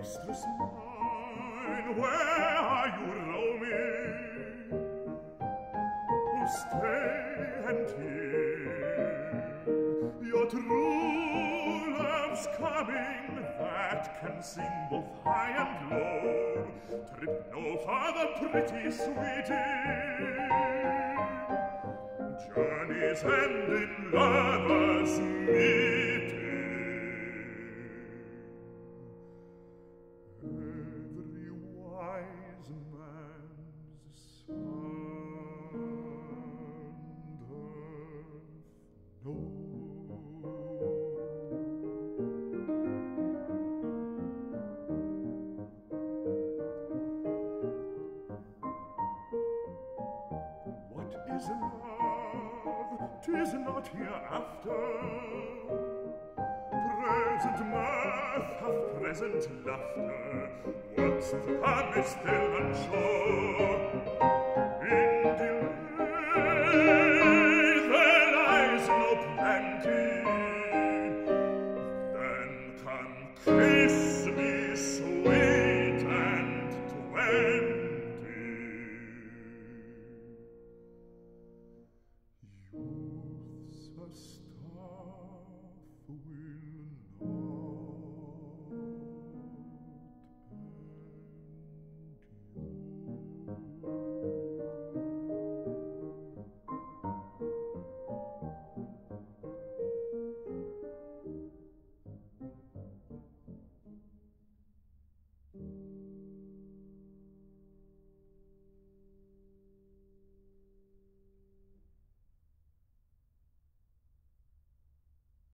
Mistress mine, where are you roaming? Oh, stay and hear your true love's coming that can sing both high and low. Trip no farther, pretty sweetie. Journeys end in lovers is love? Tis not hereafter. Present mirth hath present laughter. What's the promise still unsure?